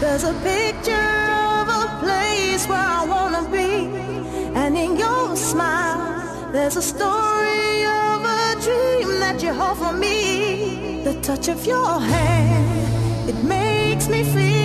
There's a picture of a place where I wanna be, and in your smile, there's a story of a dream that you hold for me. The touch of your hand, it makes me feel.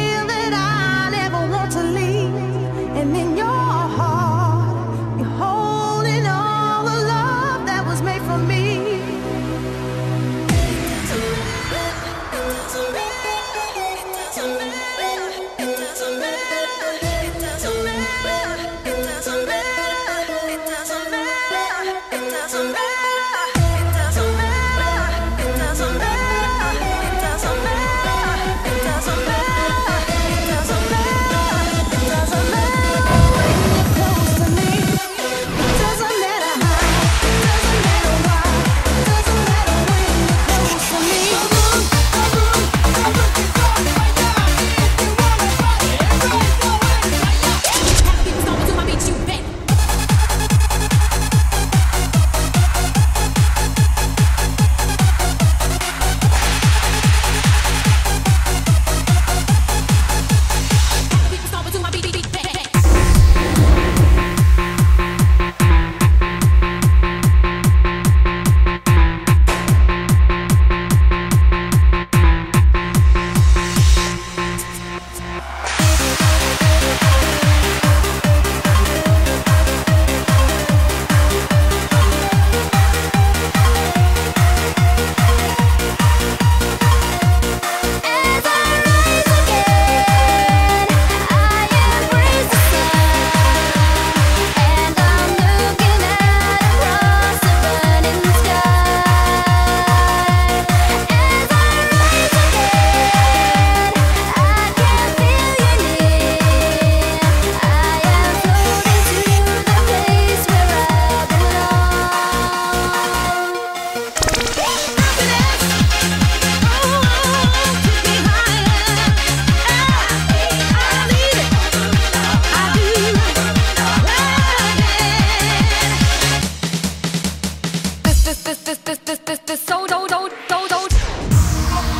this, this, this, this, this, this, this, so, so, so, so, so.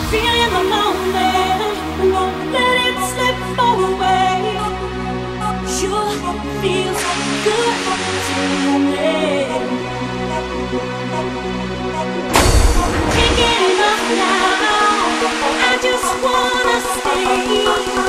Feeling the moment, won't let it slip away. Sure feels good today. Can't get enough now. I just wanna stay.